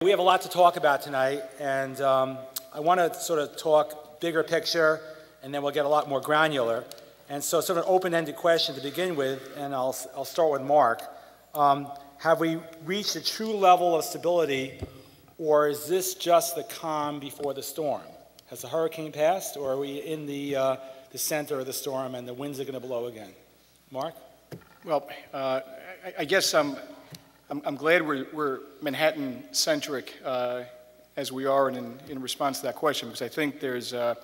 We have a lot to talk about tonight, and um, I want to sort of talk bigger picture, and then we'll get a lot more granular. And so, sort of an open-ended question to begin with, and I'll, I'll start with Mark. Um, have we reached a true level of stability, or is this just the calm before the storm? Has the hurricane passed, or are we in the, uh, the center of the storm and the winds are going to blow again? Mark? Well, uh, I, I, guess I'm, I'm, I'm glad we're, we're Manhattan-centric uh, as we are in, in response to that question, because I think there's, uh,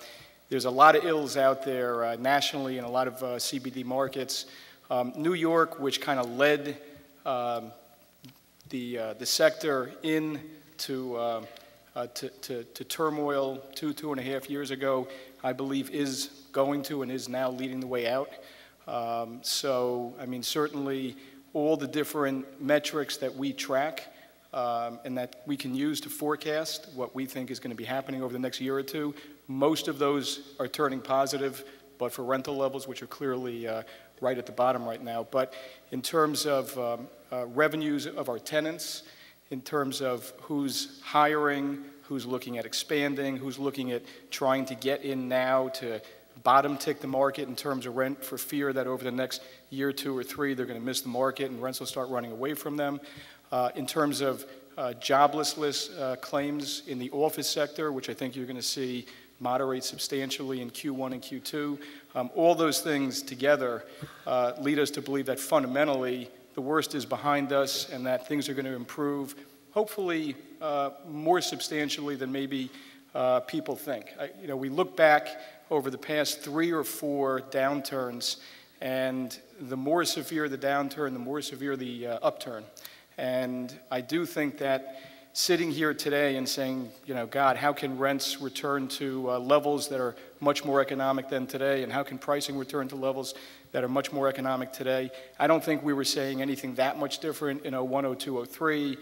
there's a lot of ills out there uh, nationally in a lot of uh, CBD markets. Um, New York, which kind of led um, the, uh, the sector into uh, to, to, to turmoil two, two and a half years ago, I believe is going to and is now leading the way out. Um, so, I mean, certainly all the different metrics that we track um, and that we can use to forecast what we think is going to be happening over the next year or two, most of those are turning positive, but for rental levels, which are clearly uh, right at the bottom right now. But in terms of um, uh, revenues of our tenants, in terms of who's hiring, who's looking at expanding, who's looking at trying to get in now to bottom tick the market in terms of rent for fear that over the next year, two, or three, they're going to miss the market and rents will start running away from them. Uh, in terms of uh, uh, claims in the office sector, which I think you're going to see moderate substantially in Q1 and Q2. Um, all those things together uh, lead us to believe that fundamentally the worst is behind us and that things are going to improve, hopefully uh, more substantially than maybe uh, people think. I, you know, we look back over the past three or four downturns, and the more severe the downturn, the more severe the uh, upturn. And I do think that sitting here today and saying, you know, God, how can rents return to uh, levels that are much more economic than today, and how can pricing return to levels that are much more economic today? I don't think we were saying anything that much different in 01, 02, 03,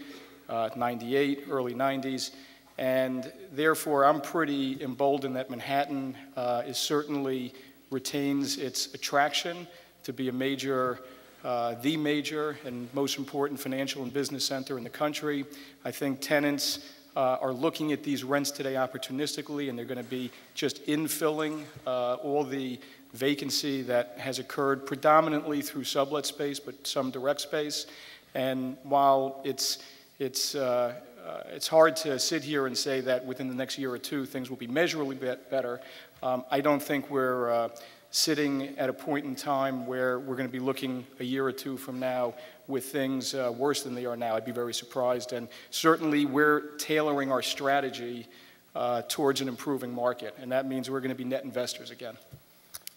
uh, 98, early 90s. And therefore, I'm pretty emboldened that Manhattan uh, is certainly retains its attraction to be a major uh, the major and most important financial and business center in the country. I think tenants uh, are looking at these rents today opportunistically, and they're going to be just infilling uh, all the vacancy that has occurred predominantly through sublet space, but some direct space. And while it's, it's, uh, uh, it's hard to sit here and say that within the next year or two things will be measurably better, um, I don't think we're uh, sitting at a point in time where we're going to be looking a year or two from now with things uh, worse than they are now. I'd be very surprised. And certainly we're tailoring our strategy uh, towards an improving market. And that means we're going to be net investors again.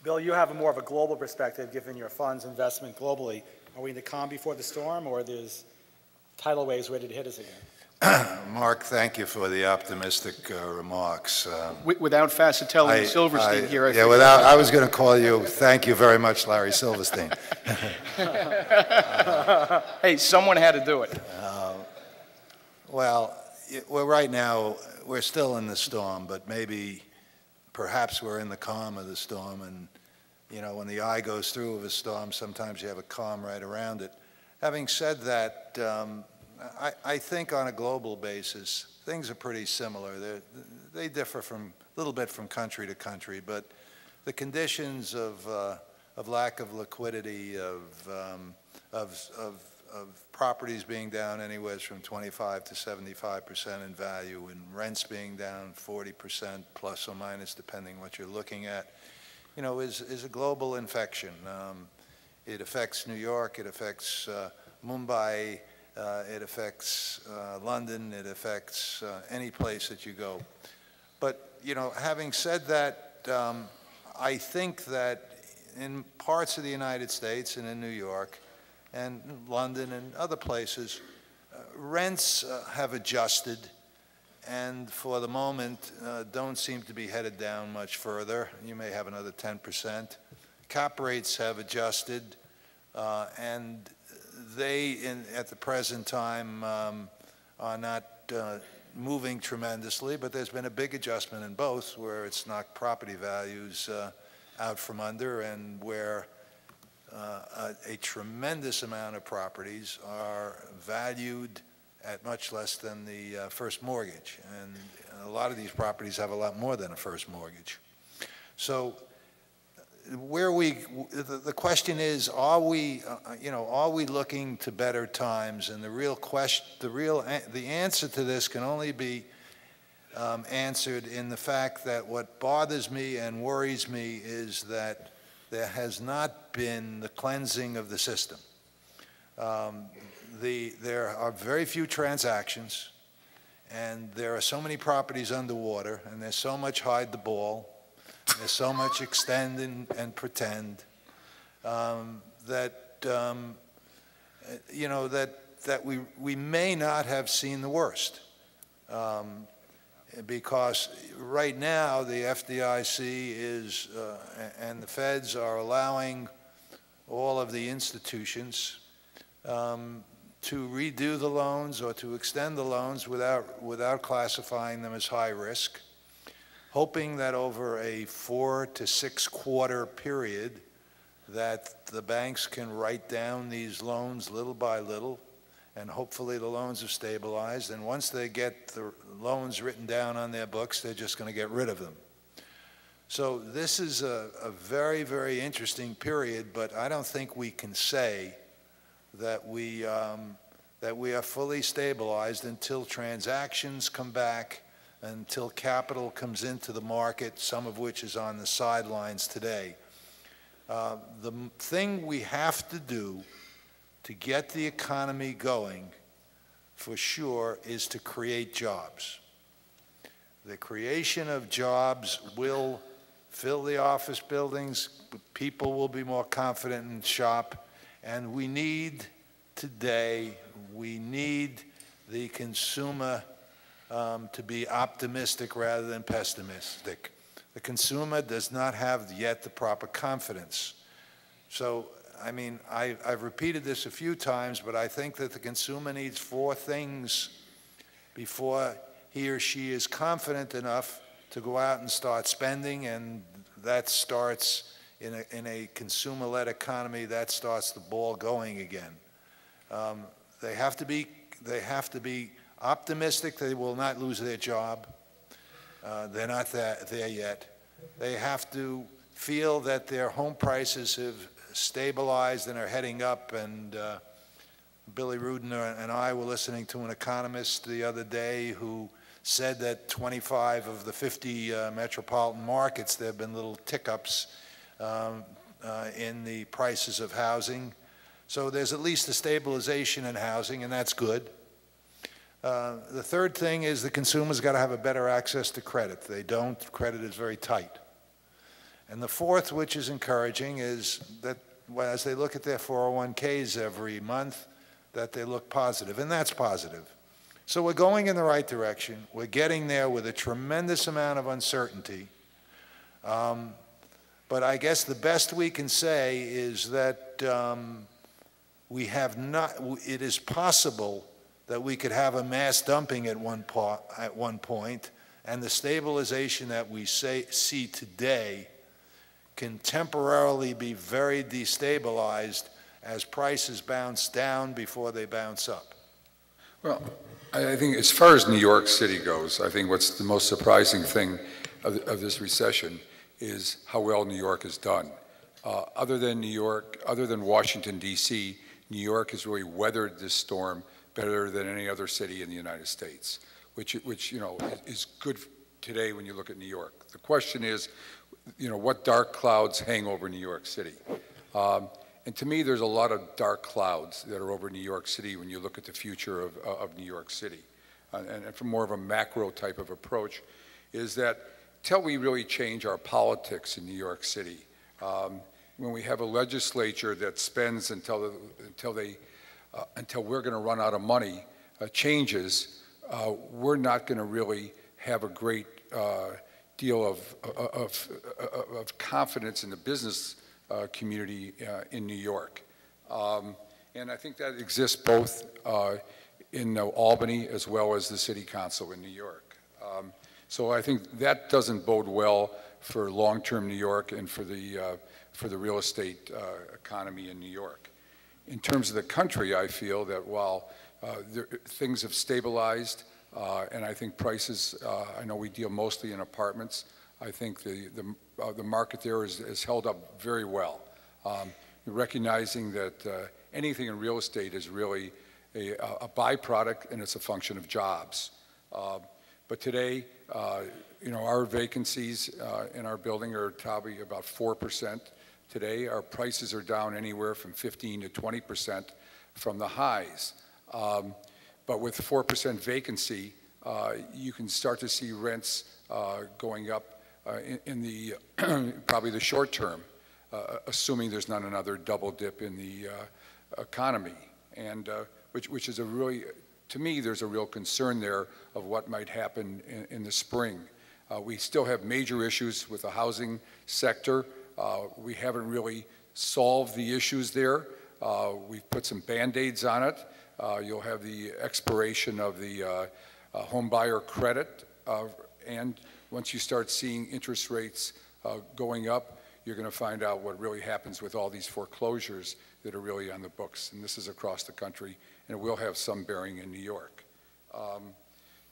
Bill, you have a more of a global perspective given your fund's investment globally. Are we in the calm before the storm or there's tidal waves ready to hit us again? Mark, thank you for the optimistic uh, remarks. Uh, without Fascitelli and Silverstein I, here, I yeah, without, I was going to call you. Thank you very much, Larry Silverstein. hey, someone had to do it. Uh, well, well, right now we're still in the storm, but maybe, perhaps we're in the calm of the storm. And you know, when the eye goes through of a storm, sometimes you have a calm right around it. Having said that. Um, I, I think on a global basis, things are pretty similar. They're, they differ from a little bit from country to country, but the conditions of, uh, of lack of liquidity, of, um, of, of, of properties being down anywhere from 25 to 75 percent in value, and rents being down 40 percent plus or minus, depending what you're looking at, you know, is, is a global infection. Um, it affects New York, it affects uh, Mumbai, uh, it affects uh, London. It affects uh, any place that you go. But, you know, having said that, um, I think that in parts of the United States and in New York and London and other places, uh, rents uh, have adjusted and for the moment uh, don't seem to be headed down much further. You may have another 10%. Cap rates have adjusted and they, in, at the present time, um, are not uh, moving tremendously, but there's been a big adjustment in both where it's knocked property values uh, out from under and where uh, a, a, tremendous amount of properties are valued at much less than the uh, first mortgage. And a lot of these properties have a lot more than a first mortgage. So where we, the, question is, are we, uh, you know, are we looking to better times? And the real question, the real, the answer to this can only be um, answered in the fact that what bothers me and worries me is that there has not been the cleansing of the system. Um, The, there are very few transactions, and there are so many properties underwater, and there's so much hide the ball, there's so much extend and, and pretend, um, that, um, you know, that, that we, we may not have seen the worst. Um, because right now, the FDIC is, uh, and the feds are allowing all of the institutions um, to redo the loans or to extend the loans without, without classifying them as high risk, hoping that over a four to six quarter period, that the banks can write down these loans little by little, and hopefully the loans are stabilized, and once they get the loans written down on their books, they're just going to get rid of them. So this is a, a very, very interesting period, but I don't think we can say that we, um, that we are fully stabilized until transactions come back, until capital comes into the market, some of which is on the sidelines today. Uh, The thing we have to do to get the economy going, for sure, is to create jobs. The creation of jobs will fill the office buildings, people will be more confident in shop, and we need today, we need the consumer um, to be optimistic rather than pessimistic. The consumer does not have yet the proper confidence. So, I mean, I, I've repeated this a few times, but I think that the consumer needs four things before he or she is confident enough to go out and start spending, and that starts in a, in a consumer-led economy, that starts the ball going again. Um, They have to be, they have to be optimistic they will not lose their job. Uh, They're not that, there yet. They have to feel that their home prices have stabilized and are heading up, and uh, Billy Rudin and I were listening to an economist the other day who said that 25 of the 50 uh, metropolitan markets, there have been little tick-ups um, uh, in the prices of housing. So there's at least a stabilization in housing, and that's good. Uh, The third thing is the consumer's got to have a better access to credit. They don't, credit is very tight. And the fourth, which is encouraging, is that as they look at their 401Ks every month, that they look positive, and that's positive. So we're going in the right direction. We're getting there with a tremendous amount of uncertainty. Um, But I guess the best we can say is that um, we have not, it is possible that we could have a mass dumping at one po, at one point, and the stabilization that we say, see today can temporarily be very destabilized as prices bounce down before they bounce up. Well, I think as far as New York City goes, I think what's the most surprising thing of, of this recession is how well New York has done. Uh, other than New York, other than Washington DC, New York has really weathered this storm better than any other city in the United States, which, which, you know, is- good today when you look at New York. The question is, you know, what dark clouds hang over New York City? Um, And to me, there's a lot of dark clouds that are over New York City when you look at the future of, of New York City. Uh, And, and from more of a macro type of approach, is that till we really change our politics in New York City, um, when we have a legislature that spends until, the- until they, uh, until we're going to run out of money, uh, changes, uh, we're not going to really have a great uh, deal of, of, of, confidence in the business uh, community uh, in New York. Um, And I think that exists both uh, in uh, Albany as well as the city council in New York. Um, So I think that doesn't bode well for long-term New York and for the, uh, for the real estate uh, economy in New York. In terms of the country, I feel that while uh, there- things have stabilized, uh, and I think prices, uh, I know we deal mostly in apartments. I think the, the uh, the market there is is held up very well. Um, Recognizing that uh, anything in real estate is really a a byproduct, and it's a function of jobs. Uh, But today, uh, you know, our vacancies in our building are probably about 4%. Today, our prices are down anywhere from 15 to 20% from the highs. Um, But with 4% vacancy, uh, you can start to see rents uh, going up uh, in in the, probably the short term, uh, assuming there's not another double dip in the uh, economy. And, uh, which which is a really, to me, there's a real concern there of what might happen in, in the spring. We still have major issues with the housing sector. Uh, we haven't really solved the issues there. Uh, we've put some Band-Aids on it. Uh, you'll have the expiration of the uh, uh, home buyer credit. And once you start seeing interest rates going up, you're going to find out what really happens with all these foreclosures that are really on the books. And this is across the country, and it will have some bearing in New York. Um,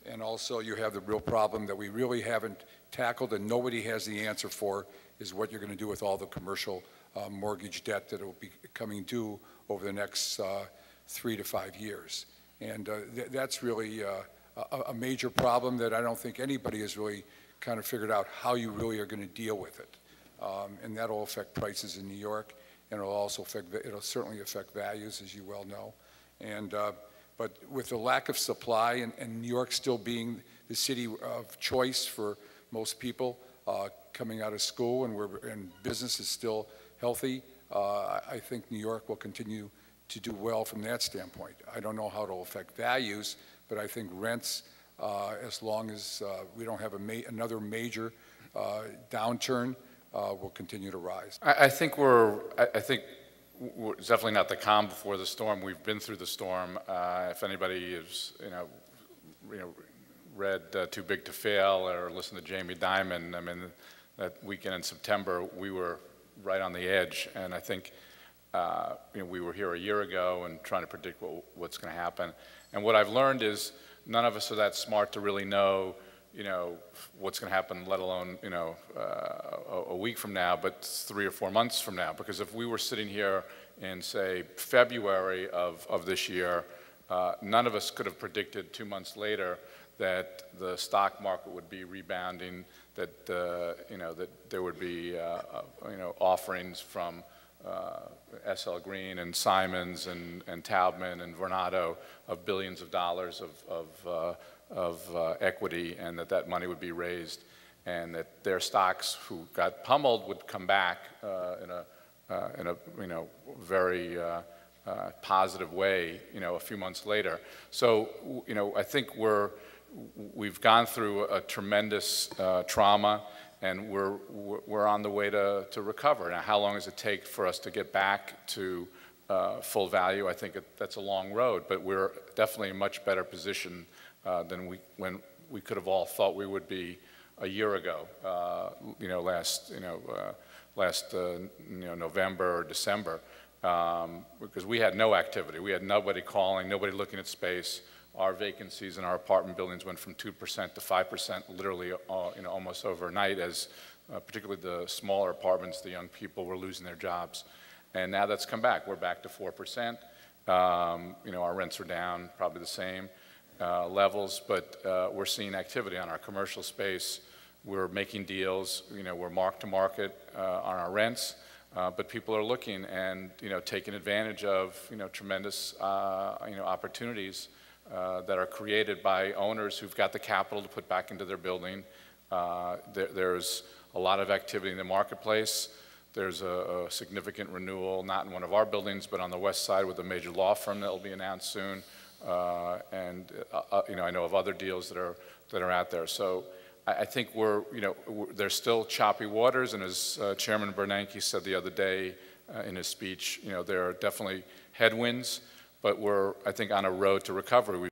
And also, you have the real problem that we really haven't tackled and nobody has the answer for, is what you're going to do with all the commercial uh, mortgage debt that will be coming due over the next uh, three to five years. And uh, th- that's really uh, a a major problem that I don't think anybody has really kind of figured out how you really are going to deal with it. Um, And that'll affect prices in New York, and it'll also affect, it'll certainly affect values, as you well know. And, uh, but with the lack of supply, and, and New York still being the city of choice for most people uh, coming out of school, and we're, and business is still healthy, uh, I, think New York will continue to do well from that standpoint. I don't know how it'll affect values, but I think rents, uh, as long as uh, we don't have ma- another major uh, downturn, uh, will continue to rise. I, I think we're, I, I think we're definitely not the calm before the storm. We've been through the storm. Uh, if anybody is, you know, you know, read Too Big to Fail or listened to Jamie Dimon, I mean, that weekend in September, we were right on the edge. And I think, uh, you know, we were here a year ago and trying to predict what, what's going to happen. And what I've learned is none of us are that smart to really know you know, what's going to happen, let alone, you know, uh, a, a week from now, but three or four months from now. Because if we were sitting here in, say, February of, of this year, uh, none of us could have predicted two months later that the stock market would be rebounding, that, uh, you know, that there would be, uh, uh, you know, offerings from uh, SL Green and Simons and, and Taubman and Vornado of billions of dollars of, of uh, of uh, equity and that that money would be raised and that their stocks who got pummeled would come back in a in a you know very positive way you know a few months later. So you know I think we're we've gone through a tremendous uh, trauma and we're we're on the way to, to recover now how long does it take for us to get back to full value I think it, that's a long road but we're definitely in a much better position uh, than we, when we could have all thought we would be a year ago, uh, you know, last, you know, uh, last, uh, you know, November or December, um, because we had no activity. We had nobody calling, nobody looking at space. Our vacancies in our apartment buildings went from 2% to 5%, literally, uh, you know, almost overnight as uh, particularly the smaller apartments, the young people were losing their jobs. And now that's come back. We're back to 4%. Um, you know, our rents are down, probably the same uh, levels, but uh, we're seeing activity on our commercial space. We're making deals, you know, we're mark to market uh, on our rents, uh, but people are looking and, you know, taking advantage of, you know, tremendous, uh, you know, opportunities uh, that are created by owners who've got the capital to put back into their building. There, there's a lot of activity in the marketplace. There's a, a, significant renewal, not in one of our buildings, but on the west side with a major law firm that will be announced soon. Uh, and uh, uh, you know, I know of other deals that are that are out there. So I, I think we're you know we're, there's still choppy waters, and as uh, Chairman Bernanke said the other day uh, in his speech, you know there are definitely headwinds, but we're I think on a road to recovery.